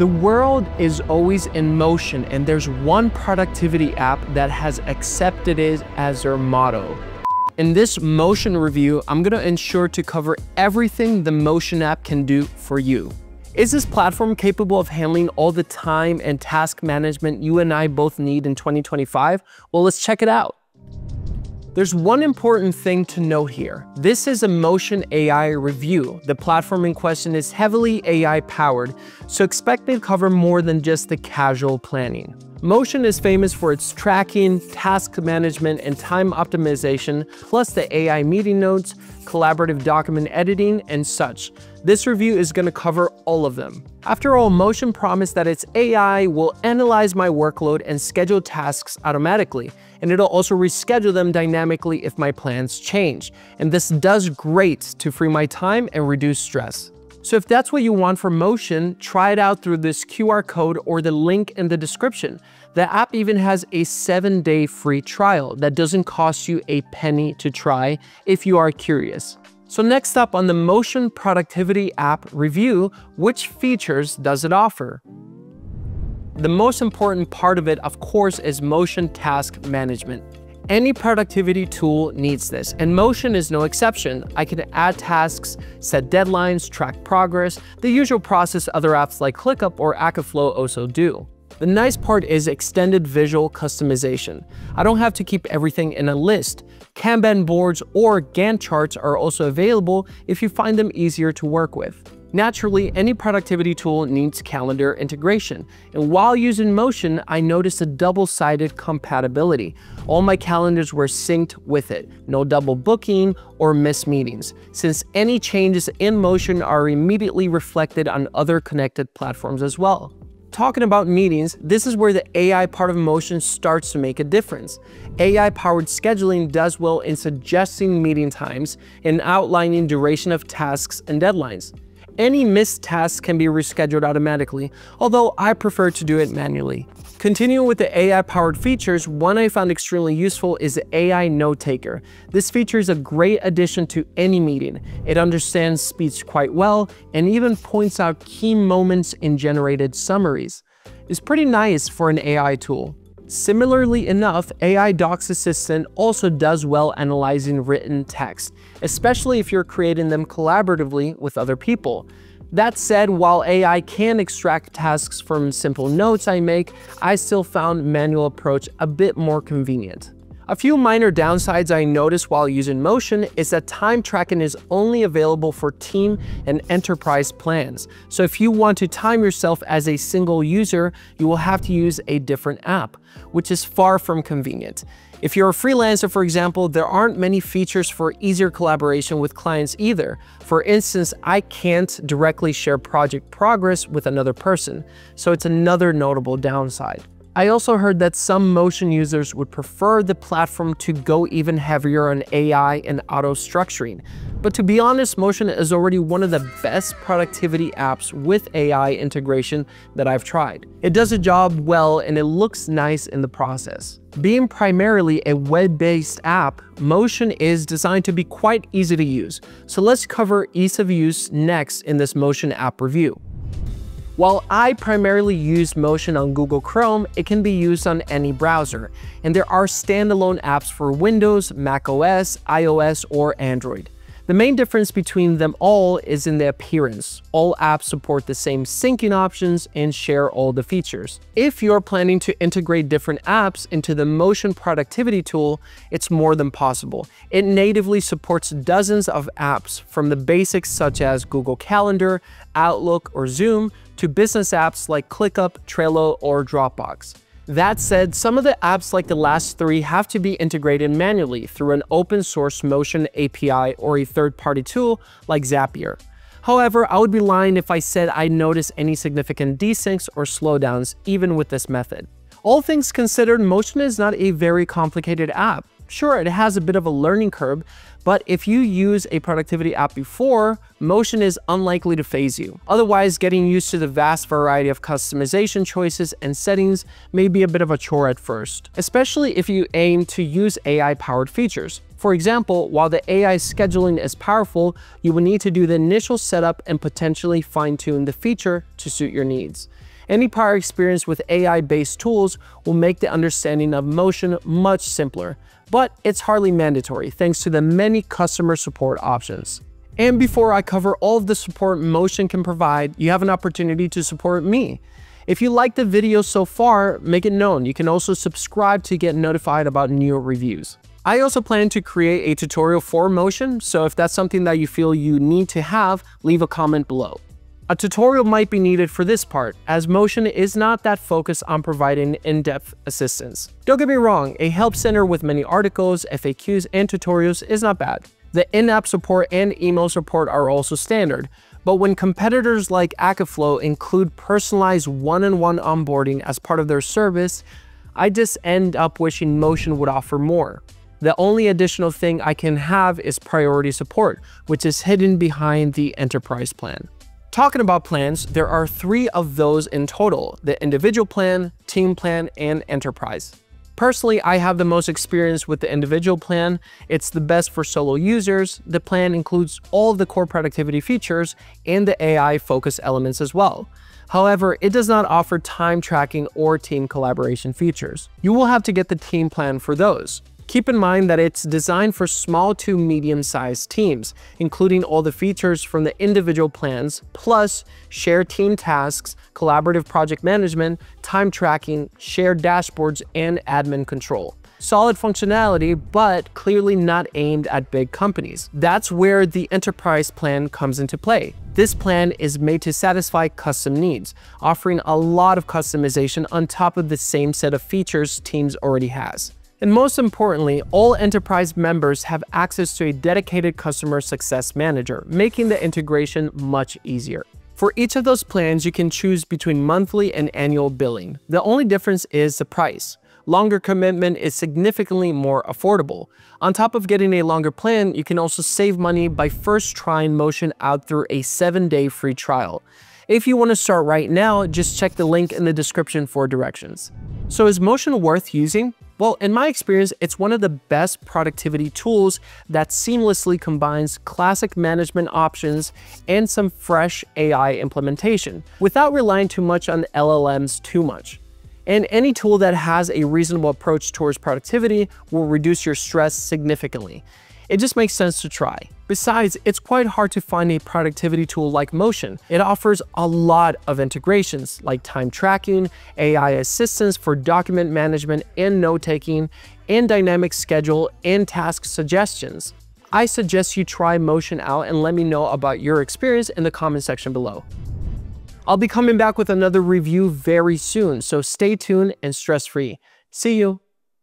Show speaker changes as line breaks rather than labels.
The world is always in motion, and there's one productivity app that has accepted it as their motto. In this motion review, I'm gonna ensure to cover everything the Motion app can do for you. Is this platform capable of handling all the time and task management you and I both need in 2025? Well, let's check it out. There's one important thing to note here. This is a Motion AI review. The platform in question is heavily AI powered, so expect they cover more than just the casual planning. Motion is famous for its tracking, task management, and time optimization, plus the AI meeting notes, collaborative document editing, and such. This review is going to cover all of them. After all, Motion promised that its AI will analyze my workload and schedule tasks automatically, and it'll also reschedule them dynamically if my plans change. And this does great to free my time and reduce stress. So if that's what you want for Motion, try it out through this QR code or the link in the description. The app even has a 7-day free trial that doesn't cost you a penny to try if you are curious. So next up on the Motion Productivity app review, which features does it offer? The most important part of it, of course, is Motion Task Management. Any productivity tool needs this, and Motion is no exception. I can add tasks, set deadlines, track progress, the usual process other apps like ClickUp or Akiflow also do. The nice part is extended visual customization. I don't have to keep everything in a list. Kanban boards or Gantt charts are also available if you find them easier to work with. Naturally, any productivity tool needs calendar integration, and while using Motion, I noticed a double-sided compatibility. All my calendars were synced with it, no double booking or missed meetings, since any changes in Motion are immediately reflected on other connected platforms as well. Talking about meetings, this is where the AI part of Motion starts to make a difference. AI-powered scheduling does well in suggesting meeting times and outlining duration of tasks and deadlines. Any missed tasks can be rescheduled automatically, although I prefer to do it manually. Continuing with the AI-powered features, one I found extremely useful is AI Note Taker. This feature is a great addition to any meeting. It understands speech quite well and even points out key moments in generated summaries. It's pretty nice for an AI tool. Similarly enough, AI Docs Assistant also does well analyzing written text, especially if you're creating them collaboratively with other people. That said, while AI can extract tasks from simple notes I make, I still found manual approach a bit more convenient. A few minor downsides I noticed while using Motion is that time tracking is only available for team and enterprise plans. So if you want to time yourself as a single user, you will have to use a different app, which is far from convenient. If you're a freelancer, for example, there aren't many features for easier collaboration with clients either. For instance, I can't directly share project progress with another person, so it's another notable downside. I also heard that some Motion users would prefer the platform to go even heavier on AI and auto structuring. But to be honest, Motion is already one of the best productivity apps with AI integration that I've tried. It does a job well and it looks nice in the process. Being primarily a web-based app, Motion is designed to be quite easy to use. So let's cover ease of use next in this Motion app review. While I primarily use Motion on Google Chrome, it can be used on any browser, and there are standalone apps for Windows, macOS, iOS, or Android. The main difference between them all is in the appearance. All apps support the same syncing options and share all the features. If you're planning to integrate different apps into the Motion productivity tool, it's more than possible. It natively supports dozens of apps from the basics such as Google Calendar, Outlook, or Zoom to business apps like ClickUp, Trello, or Dropbox. That said, some of the apps like the last three have to be integrated manually through an open source Motion API or a third-party tool like Zapier. However, I would be lying if I said I noticed any significant desyncs or slowdowns even with this method. All things considered, Motion is not a very complicated app. Sure, it has a bit of a learning curve, but if you use a productivity app before, Motion is unlikely to faze you. Otherwise, getting used to the vast variety of customization choices and settings may be a bit of a chore at first, especially if you aim to use AI-powered features. For example, while the AI scheduling is powerful, you will need to do the initial setup and potentially fine-tune the feature to suit your needs. Any prior experience with AI-based tools will make the understanding of motion much simpler, but it's hardly mandatory thanks to the many customer support options. And before I cover all of the support Motion can provide, you have an opportunity to support me. If you like the video so far, make it known. You can also subscribe to get notified about new reviews. I also plan to create a tutorial for Motion, so if that's something that you feel you need to have, leave a comment below. A tutorial might be needed for this part, as Motion is not that focused on providing in-depth assistance. Don't get me wrong, a help center with many articles, FAQs, and tutorials is not bad. The in-app support and email support are also standard, but when competitors like Akiflow include personalized one-on-one -on -one onboarding as part of their service, I just end up wishing Motion would offer more. The only additional thing I can have is priority support, which is hidden behind the enterprise plan. Talking about plans, there are three of those in total, the individual plan, team plan, and enterprise. Personally, I have the most experience with the individual plan. It's the best for solo users. The plan includes all of the core productivity features and the AI focus elements as well. However, it does not offer time tracking or team collaboration features. You will have to get the team plan for those. Keep in mind that it's designed for small to medium-sized teams, including all the features from the individual plans, plus shared team tasks, collaborative project management, time tracking, shared dashboards, and admin control. Solid functionality, but clearly not aimed at big companies. That's where the enterprise plan comes into play. This plan is made to satisfy custom needs, offering a lot of customization on top of the same set of features Teams already has. And most importantly, all enterprise members have access to a dedicated customer success manager, making the integration much easier. For each of those plans, you can choose between monthly and annual billing. The only difference is the price. Longer commitment is significantly more affordable. On top of getting a longer plan, you can also save money by first trying Motion out through a 7-day free trial. If you want to start right now, just check the link in the description for directions. So is Motion worth using? Well, in my experience, it's one of the best productivity tools that seamlessly combines classic management options and some fresh AI implementation without relying too much on LLMs too much. And any tool that has a reasonable approach towards productivity will reduce your stress significantly. It just makes sense to try. Besides, it's quite hard to find a productivity tool like Motion. It offers a lot of integrations like time tracking, AI assistance for document management and note-taking, and dynamic schedule and task suggestions. I suggest you try Motion out and let me know about your experience in the comment section below. I'll be coming back with another review very soon, so stay tuned and stress-free. See you!